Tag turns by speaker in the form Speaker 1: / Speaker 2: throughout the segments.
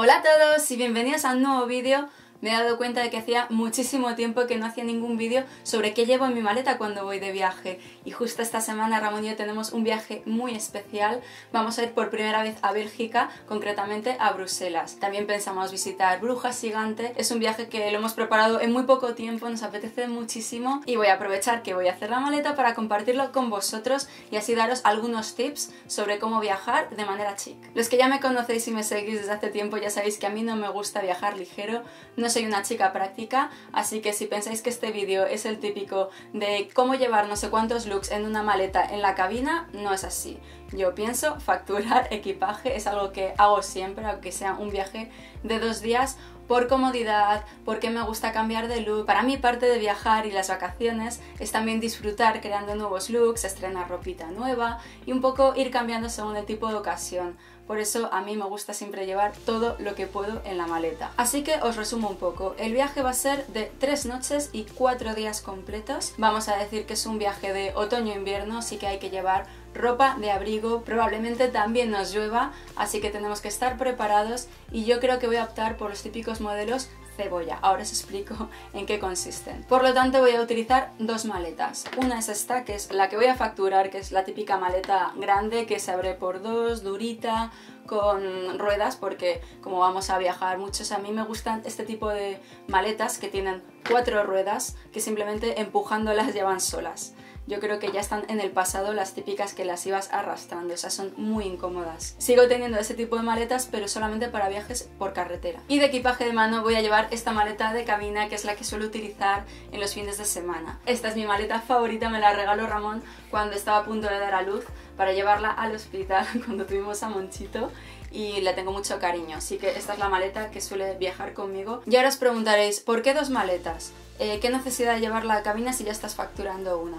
Speaker 1: Hola a todos y bienvenidos a un nuevo vídeo me he dado cuenta de que hacía muchísimo tiempo que no hacía ningún vídeo sobre qué llevo en mi maleta cuando voy de viaje. Y justo esta semana Ramón y yo tenemos un viaje muy especial. Vamos a ir por primera vez a Bélgica, concretamente a Bruselas. También pensamos visitar Brujas Gigante. Es un viaje que lo hemos preparado en muy poco tiempo, nos apetece muchísimo y voy a aprovechar que voy a hacer la maleta para compartirlo con vosotros y así daros algunos tips sobre cómo viajar de manera chic. Los que ya me conocéis y me seguís desde hace tiempo ya sabéis que a mí no me gusta viajar ligero, soy una chica práctica, así que si pensáis que este vídeo es el típico de cómo llevar no sé cuántos looks en una maleta en la cabina, no es así. Yo pienso facturar equipaje, es algo que hago siempre, aunque sea un viaje de dos días por comodidad, porque me gusta cambiar de look. Para mí parte de viajar y las vacaciones es también disfrutar creando nuevos looks, estrenar ropita nueva y un poco ir cambiando según el tipo de ocasión. Por eso a mí me gusta siempre llevar todo lo que puedo en la maleta. Así que os resumo un poco. El viaje va a ser de tres noches y cuatro días completos. Vamos a decir que es un viaje de otoño-invierno, así que hay que llevar ropa de abrigo, probablemente también nos llueva, así que tenemos que estar preparados y yo creo que voy a optar por los típicos modelos cebolla. Ahora os explico en qué consisten. Por lo tanto voy a utilizar dos maletas. Una es esta, que es la que voy a facturar, que es la típica maleta grande que se abre por dos, durita, con ruedas, porque como vamos a viajar muchos, a mí me gustan este tipo de maletas que tienen cuatro ruedas, que simplemente empujándolas llevan solas yo creo que ya están en el pasado las típicas que las ibas arrastrando, o sea, son muy incómodas. Sigo teniendo ese tipo de maletas, pero solamente para viajes por carretera. Y de equipaje de mano voy a llevar esta maleta de cabina, que es la que suelo utilizar en los fines de semana. Esta es mi maleta favorita, me la regaló Ramón cuando estaba a punto de dar a luz para llevarla al hospital cuando tuvimos a Monchito y le tengo mucho cariño, así que esta es la maleta que suele viajar conmigo. Y ahora os preguntaréis, ¿por qué dos maletas? Eh, ¿Qué necesidad de llevarla a cabina si ya estás facturando una?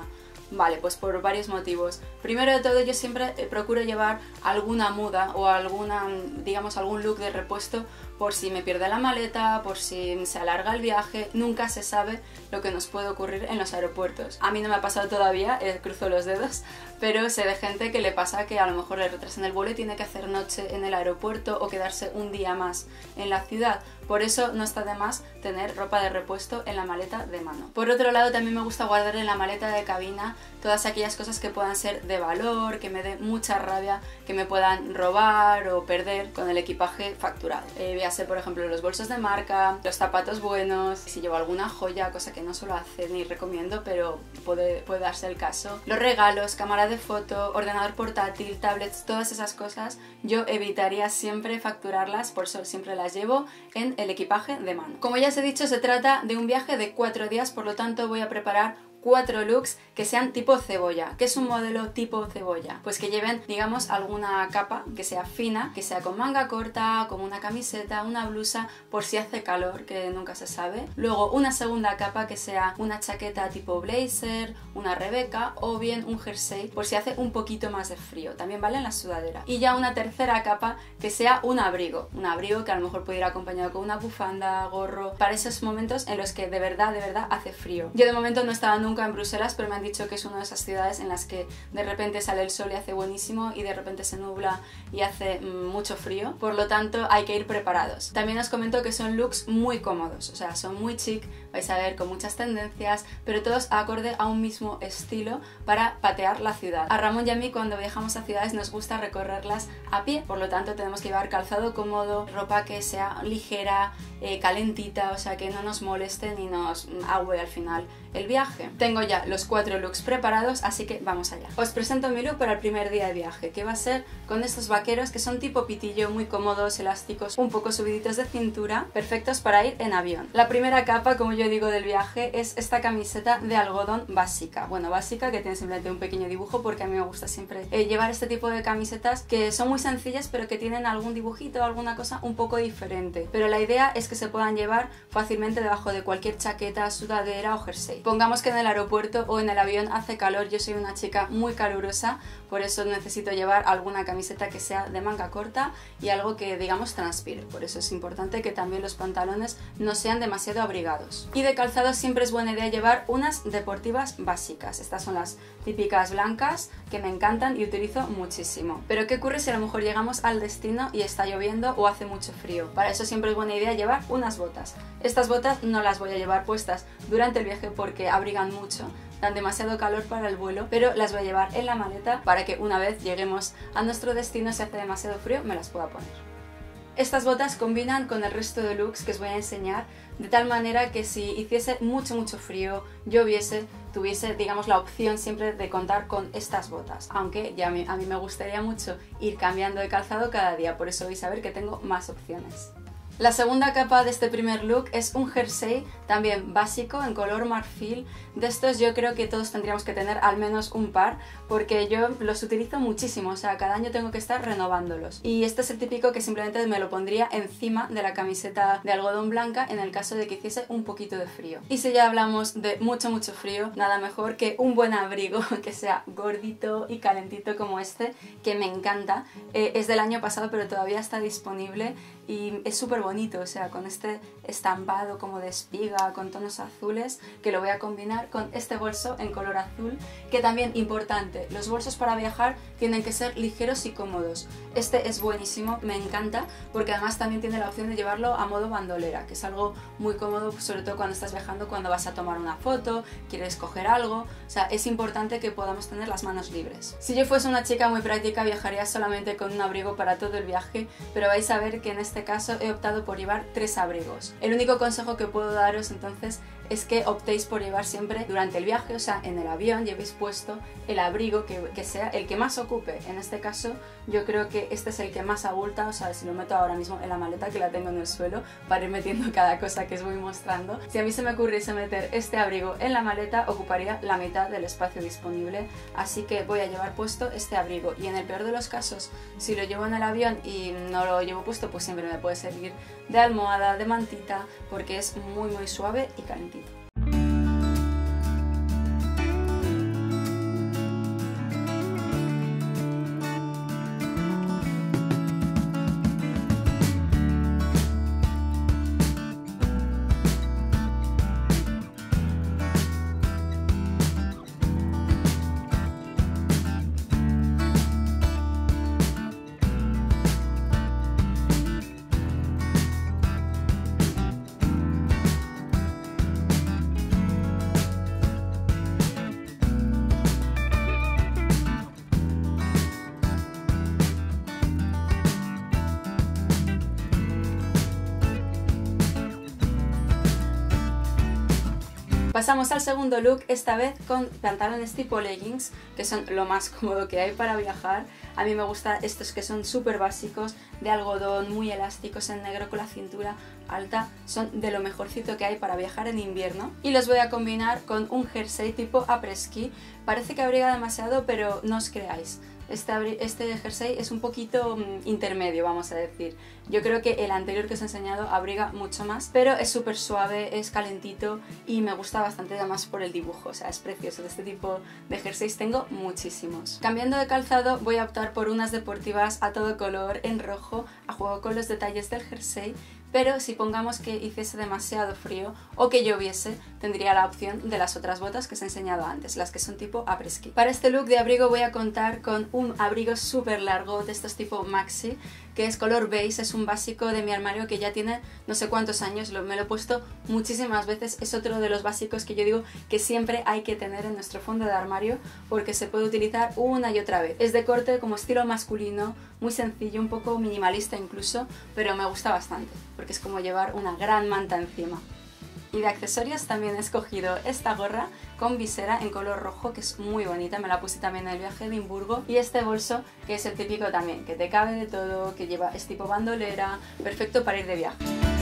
Speaker 1: Vale, pues por varios motivos. Primero de todo yo siempre eh, procuro llevar alguna muda o alguna, digamos, algún look de repuesto por si me pierde la maleta, por si se alarga el viaje, nunca se sabe lo que nos puede ocurrir en los aeropuertos. A mí no me ha pasado todavía, eh, cruzo los dedos, pero sé de gente que le pasa que a lo mejor le retrasan el vuelo y tiene que hacer noche en el aeropuerto o quedarse un día más en la ciudad. Por eso no está de más tener ropa de repuesto en la maleta de mano. Por otro lado, también me gusta guardar en la maleta de cabina todas aquellas cosas que puedan ser de valor, que me dé mucha rabia, que me puedan robar o perder con el equipaje facturado. Eh, por ejemplo los bolsos de marca, los zapatos buenos, si llevo alguna joya, cosa que no suelo hacer ni recomiendo, pero puede, puede darse el caso. Los regalos, cámara de foto, ordenador portátil, tablets, todas esas cosas, yo evitaría siempre facturarlas, por eso siempre las llevo en el equipaje de mano. Como ya os he dicho, se trata de un viaje de cuatro días, por lo tanto voy a preparar cuatro looks que sean tipo cebolla. ¿Qué es un modelo tipo cebolla? Pues que lleven, digamos, alguna capa que sea fina, que sea con manga corta, como una camiseta, una blusa, por si hace calor, que nunca se sabe. Luego una segunda capa que sea una chaqueta tipo blazer, una rebeca o bien un jersey, por si hace un poquito más de frío. También vale en la sudadera. Y ya una tercera capa que sea un abrigo. Un abrigo que a lo mejor puede ir acompañado con una bufanda, gorro, para esos momentos en los que de verdad, de verdad hace frío. Yo de momento no estaba nunca en Bruselas, pero me han dicho que es una de esas ciudades en las que de repente sale el sol y hace buenísimo y de repente se nubla y hace mm, mucho frío. Por lo tanto, hay que ir preparados. También os comento que son looks muy cómodos, o sea, son muy chic, vais a ver con muchas tendencias, pero todos acorde a un mismo estilo para patear la ciudad. A Ramón y a mí cuando viajamos a ciudades nos gusta recorrerlas a pie, por lo tanto tenemos que llevar calzado cómodo, ropa que sea ligera, eh, calentita, o sea que no nos moleste ni nos agüe al final el viaje. Tengo ya los cuatro looks preparados, así que vamos allá. Os presento mi look para el primer día de viaje, que va a ser con estos vaqueros que son tipo pitillo, muy cómodos, elásticos, un poco subiditos de cintura, perfectos para ir en avión. La primera capa, como yo digo, del viaje es esta camiseta de algodón básica. Bueno, básica, que tiene simplemente un pequeño dibujo, porque a mí me gusta siempre eh, llevar este tipo de camisetas que son muy sencillas, pero que tienen algún dibujito o alguna cosa un poco diferente. Pero la idea es que se puedan llevar fácilmente debajo de cualquier chaqueta, sudadera o jersey. Pongamos que en el aeropuerto o en el avión hace calor, yo soy una chica muy calurosa, por eso necesito llevar alguna camiseta que sea de manga corta y algo que digamos transpire, por eso es importante que también los pantalones no sean demasiado abrigados. Y de calzado siempre es buena idea llevar unas deportivas básicas, estas son las típicas blancas que me encantan y utilizo muchísimo. Pero ¿qué ocurre si a lo mejor llegamos al destino y está lloviendo o hace mucho frío? Para eso siempre es buena idea llevar unas botas. Estas botas no las voy a llevar puestas durante el viaje porque abrigan mucho, dan demasiado calor para el vuelo, pero las voy a llevar en la maleta para que una vez lleguemos a nuestro destino, si hace demasiado frío, me las pueda poner. Estas botas combinan con el resto de looks que os voy a enseñar, de tal manera que si hiciese mucho mucho frío, lloviese, tuviese digamos la opción siempre de contar con estas botas. Aunque ya a mí, a mí me gustaría mucho ir cambiando de calzado cada día, por eso vais a ver que tengo más opciones. La segunda capa de este primer look es un jersey también básico en color marfil. De estos yo creo que todos tendríamos que tener al menos un par porque yo los utilizo muchísimo, o sea, cada año tengo que estar renovándolos. Y este es el típico que simplemente me lo pondría encima de la camiseta de algodón blanca en el caso de que hiciese un poquito de frío. Y si ya hablamos de mucho mucho frío, nada mejor que un buen abrigo que sea gordito y calentito como este, que me encanta. Eh, es del año pasado pero todavía está disponible y es súper bonito, o sea, con este estampado como de espiga, con tonos azules, que lo voy a combinar con este bolso en color azul, que también importante, los bolsos para viajar tienen que ser ligeros y cómodos. Este es buenísimo, me encanta, porque además también tiene la opción de llevarlo a modo bandolera, que es algo muy cómodo, sobre todo cuando estás viajando, cuando vas a tomar una foto, quieres coger algo, o sea, es importante que podamos tener las manos libres. Si yo fuese una chica muy práctica, viajaría solamente con un abrigo para todo el viaje, pero vais a ver que en este caso he optado por llevar tres abrigos. El único consejo que puedo daros entonces es que optéis por llevar siempre durante el viaje, o sea, en el avión llevéis puesto el abrigo que, que, sea el que más ocupe. En este caso yo creo que este es el que más abulta, o sea, si lo meto ahora mismo en la maleta que la tengo en el suelo para ir metiendo cada cosa que os voy mostrando. Si a mí se me ocurriese meter este abrigo en la maleta ocuparía la mitad del espacio disponible, así que voy a llevar puesto este abrigo y en el peor de los casos, si lo llevo en el avión y no lo llevo puesto, pues siempre me puede servir de almohada, de mantita, porque es muy muy suave y calentito. Pasamos al segundo look, esta vez con pantalones tipo leggings, que son lo más cómodo que hay para viajar. A mí me gustan estos que son súper básicos, de algodón, muy elásticos, en negro con la cintura alta. Son de lo mejorcito que hay para viajar en invierno. Y los voy a combinar con un jersey tipo après-ski. Parece que abriga demasiado, pero no os creáis este, este jersey es un poquito mm, intermedio, vamos a decir. Yo creo que el anterior que os he enseñado abriga mucho más, pero es súper suave, es calentito y me gusta bastante además por el dibujo, o sea, es precioso. De este tipo de jerseys tengo muchísimos. Cambiando de calzado voy a optar por unas deportivas a todo color, en rojo, a juego con los detalles del jersey pero si pongamos que hiciese demasiado frío o que lloviese, tendría la opción de las otras botas que os he enseñado antes, las que son tipo après-ski. Para este look de abrigo voy a contar con un abrigo súper largo de estos tipo maxi, que es color beige, es un básico de mi armario que ya tiene no sé cuántos años, me lo he puesto muchísimas veces, es otro de los básicos que yo digo que siempre hay que tener en nuestro fondo de armario porque se puede utilizar una y otra vez. Es de corte como estilo masculino, muy sencillo, un poco minimalista incluso, pero me gusta bastante porque es como llevar una gran manta encima. Y de accesorios también he escogido esta gorra con visera en color rojo que es muy bonita, me la puse también en el viaje a Edimburgo y este bolso que es el típico también, que te cabe de todo, que lleva, es tipo bandolera, perfecto para ir de viaje.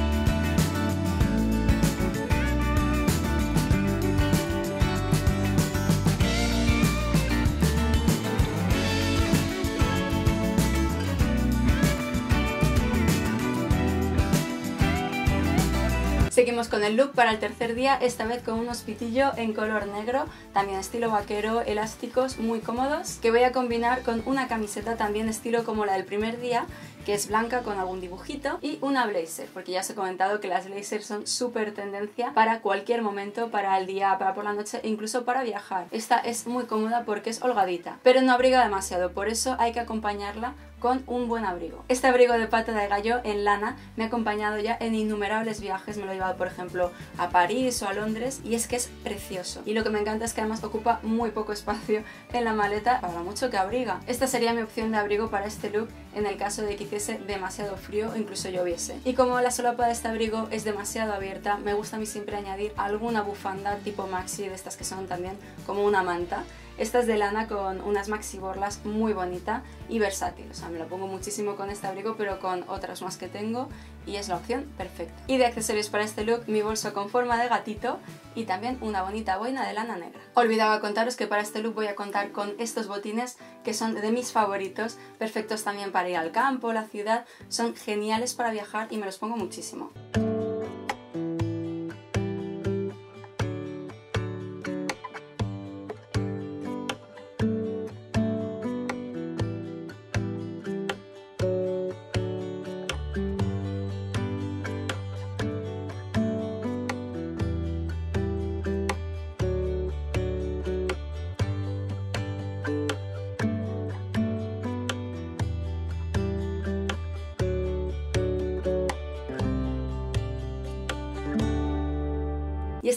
Speaker 1: Seguimos con el look para el tercer día, esta vez con unos pitillo en color negro, también estilo vaquero, elásticos, muy cómodos, que voy a combinar con una camiseta también estilo como la del primer día, que es blanca con algún dibujito, y una blazer, porque ya os he comentado que las blazers son súper tendencia para cualquier momento, para el día, para por la noche e incluso para viajar. Esta es muy cómoda porque es holgadita, pero no abriga demasiado, por eso hay que acompañarla con un buen abrigo. Este abrigo de pata de gallo en lana me ha acompañado ya en innumerables viajes, me lo he llevado por ejemplo a París o a Londres y es que es precioso. Y lo que me encanta es que además ocupa muy poco espacio en la maleta para mucho que abriga. Esta sería mi opción de abrigo para este look en el caso de que demasiado frío o incluso lloviese. Y como la solapa de este abrigo es demasiado abierta, me gusta a mí siempre añadir alguna bufanda tipo maxi de estas que son también como una manta esta es de lana con unas maxi borlas muy bonita y versátil. O sea, me lo pongo muchísimo con este abrigo, pero con otras más que tengo y es la opción perfecta. Y de accesorios para este look, mi bolso con forma de gatito y también una bonita boina de lana negra. Olvidaba contaros que para este look voy a contar con estos botines que son de mis favoritos, perfectos también para ir al campo, la ciudad, son geniales para viajar y me los pongo muchísimo.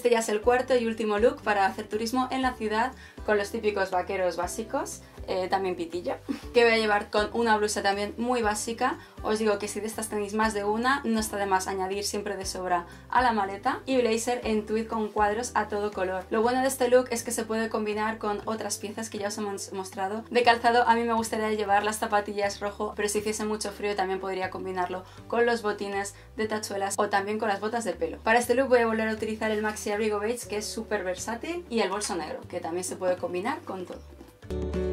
Speaker 1: Este ya es el cuarto y último look para hacer turismo en la ciudad con los típicos vaqueros básicos, eh, también pitillo, que voy a llevar con una blusa también muy básica. Os digo que si de estas tenéis más de una, no está de más añadir siempre de sobra a la maleta. Y blazer en tweed con cuadros a todo color. Lo bueno de este look es que se puede combinar con otras piezas que ya os hemos mostrado. De calzado a mí me gustaría llevar las zapatillas rojo, pero si hiciese mucho frío también podría combinarlo con los botines de tachuelas o también con las botas de pelo. Para este look voy a volver a utilizar el maxi abrigo beige que es súper versátil y el bolso negro que también se puede combinar con todo.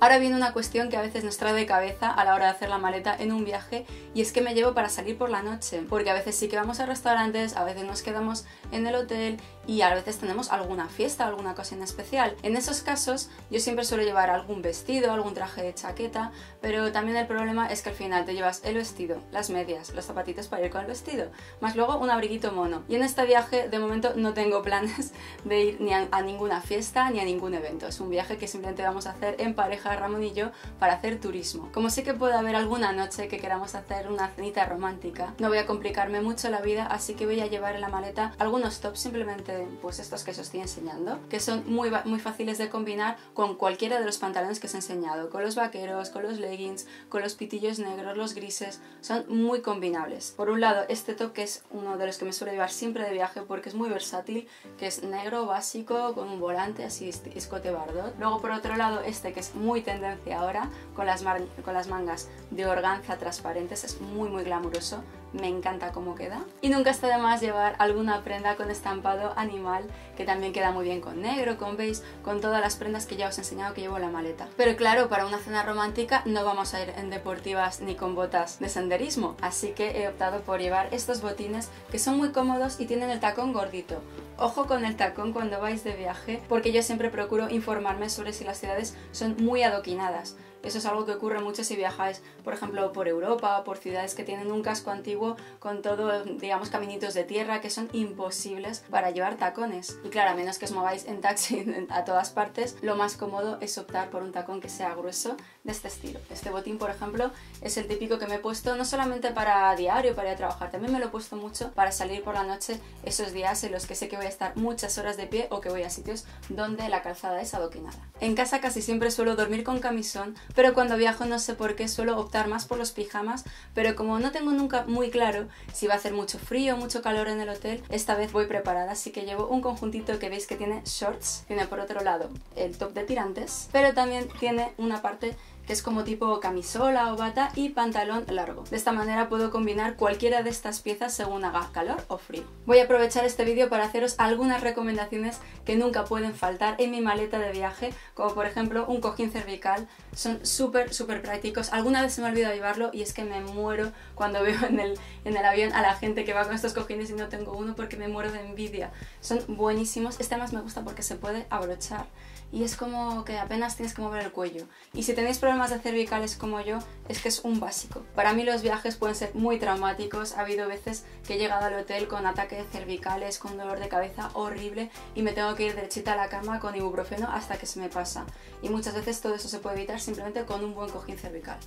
Speaker 1: Ahora viene una cuestión que a veces nos trae de cabeza a la hora de hacer la maleta en un viaje y es que me llevo para salir por la noche, porque a veces sí que vamos a restaurantes, a veces nos quedamos en el hotel y a veces tenemos alguna fiesta, alguna ocasión especial. En esos casos yo siempre suelo llevar algún vestido, algún traje de chaqueta, pero también el problema es que al final te llevas el vestido, las medias, los zapatitos para ir con el vestido, más luego un abriguito mono. Y en este viaje de momento no tengo planes de ir ni a, a ninguna fiesta ni a ningún evento. Es un viaje que simplemente vamos a hacer en pareja Ramón y yo para hacer turismo. Como sé que puede haber alguna noche que queramos hacer una cenita romántica, no voy a complicarme mucho la vida, así que voy a llevar en la maleta algunos tops, simplemente pues estos que os estoy enseñando, que son muy, muy fáciles de combinar con cualquiera de los pantalones que os he enseñado, con los vaqueros, con los leggings, con los pitillos negros, los grises, son muy combinables. Por un lado, este top que es uno de los que me suelo llevar siempre de viaje porque es muy versátil, que es negro básico con un volante así escote bardot. Luego por otro lado, este que es muy tendencia ahora con las, con las mangas de organza transparentes, es muy muy glamuroso, me encanta cómo queda. Y nunca está de más llevar alguna prenda con estampado animal, que también queda muy bien con negro, con beige, con todas las prendas que ya os he enseñado que llevo en la maleta. Pero claro, para una cena romántica no vamos a ir en deportivas ni con botas de senderismo, así que he optado por llevar estos botines que son muy cómodos y tienen el tacón gordito. Ojo con el tacón cuando vais de viaje, porque yo siempre procuro informarme sobre si las ciudades son muy adoquinadas. Eso es algo que ocurre mucho si viajáis, por ejemplo, por Europa por ciudades que tienen un casco antiguo con todo, digamos, caminitos de tierra que son imposibles para llevar tacones. Y claro, a menos que os mováis en taxi a todas partes, lo más cómodo es optar por un tacón que sea grueso de este estilo. Este botín, por ejemplo, es el típico que me he puesto no solamente para diario, para ir a trabajar, también me lo he puesto mucho para salir por la noche esos días en los que sé que voy a estar muchas horas de pie o que voy a sitios donde la calzada es adoquinada. En casa casi siempre suelo dormir con camisón pero cuando viajo no sé por qué suelo optar más por los pijamas, pero como no tengo nunca muy claro si va a hacer mucho frío o mucho calor en el hotel, esta vez voy preparada, así que llevo un conjuntito que veis que tiene shorts, tiene por otro lado el top de tirantes, pero también tiene una parte que es como tipo camisola o bata y pantalón largo. De esta manera puedo combinar cualquiera de estas piezas según haga calor o frío. Voy a aprovechar este vídeo para haceros algunas recomendaciones que nunca pueden faltar en mi maleta de viaje, como por ejemplo un cojín cervical. Son súper, súper prácticos. Alguna vez se me olvidado llevarlo y es que me muero cuando veo en el, en el avión a la gente que va con estos cojines y no tengo uno porque me muero de envidia. Son buenísimos. Este más me gusta porque se puede abrochar y es como que apenas tienes que mover el cuello. Y si tenéis de cervicales como yo, es que es un básico. Para mí los viajes pueden ser muy traumáticos. Ha habido veces que he llegado al hotel con ataques de cervicales, con dolor de cabeza horrible y me tengo que ir derechita a la cama con ibuprofeno hasta que se me pasa. Y muchas veces todo eso se puede evitar simplemente con un buen cojín cervical.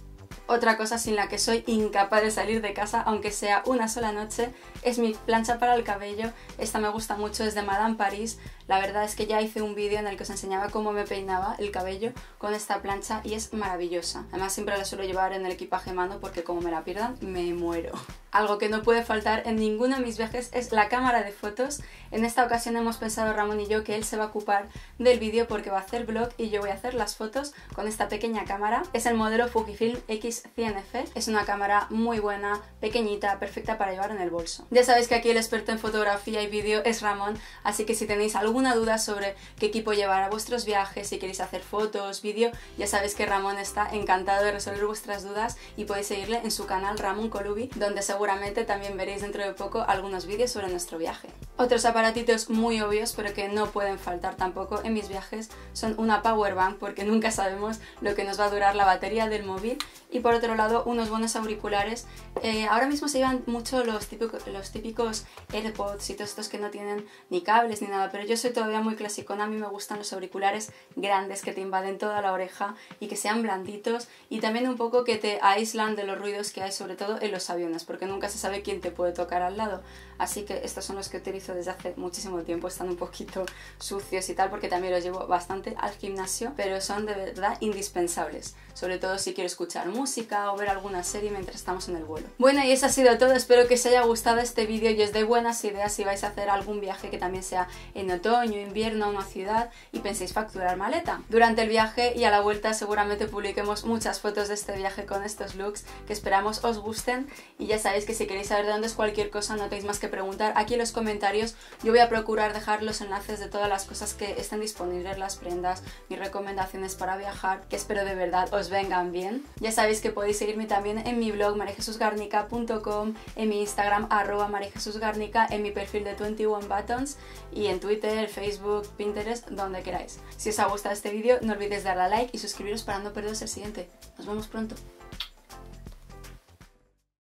Speaker 1: Otra cosa sin la que soy incapaz de salir de casa, aunque sea una sola noche, es mi plancha para el cabello. Esta me gusta mucho, es de Madame Paris. La verdad es que ya hice un vídeo en el que os enseñaba cómo me peinaba el cabello con esta plancha y es maravillosa. Además siempre la suelo llevar en el equipaje mano porque como me la pierdan me muero. Algo que no puede faltar en ninguno de mis viajes es la cámara de fotos. En esta ocasión hemos pensado Ramón y yo que él se va a ocupar del vídeo porque va a hacer vlog y yo voy a hacer las fotos con esta pequeña cámara. Es el modelo Fujifilm X100F. Es una cámara muy buena, pequeñita, perfecta para llevar en el bolso. Ya sabéis que aquí el experto en fotografía y vídeo es Ramón, así que si tenéis alguna duda sobre qué equipo llevar a vuestros viajes, si queréis hacer fotos, vídeo, ya sabéis que Ramón está encantado de resolver vuestras dudas y podéis seguirle en su canal Ramón Colubi, donde seguro seguramente también veréis dentro de poco algunos vídeos sobre nuestro viaje. Otros aparatitos muy obvios pero que no pueden faltar tampoco en mis viajes son una power bank porque nunca sabemos lo que nos va a durar la batería del móvil y por otro lado unos buenos auriculares. Eh, ahora mismo se llevan mucho los típicos, los típicos AirPods y todos estos que no tienen ni cables ni nada, pero yo soy todavía muy clasicona, a mí me gustan los auriculares grandes que te invaden toda la oreja y que sean blanditos y también un poco que te aíslan de los ruidos que hay sobre todo en los aviones porque nunca se sabe quién te puede tocar al lado. Así que estos son los que utilizo desde hace muchísimo tiempo, están un poquito sucios y tal porque también los llevo bastante al gimnasio, pero son de verdad indispensables, sobre todo si quiero escuchar música o ver alguna serie mientras estamos en el vuelo. Bueno, y eso ha sido todo, espero que os haya gustado este vídeo y os dé buenas ideas si vais a hacer algún viaje que también sea en otoño, invierno a una ciudad y penséis facturar maleta. Durante el viaje y a la vuelta seguramente publiquemos muchas fotos de este viaje con estos looks que esperamos os gusten y ya sabéis que si queréis saber de dónde es cualquier cosa no tenéis más que preguntar aquí en los comentarios. Yo voy a procurar dejar los enlaces de todas las cosas que estén disponibles, las prendas, mis recomendaciones para viajar, que espero de verdad os vengan bien. Ya sabéis que podéis seguirme también en mi blog marijesusgarnica.com, en mi Instagram arroba marijesusgarnica, en mi perfil de 21 Buttons y en Twitter, Facebook, Pinterest, donde queráis. Si os ha gustado este vídeo no olvidéis darle a like y suscribiros para no perderos el siguiente. Nos vemos pronto.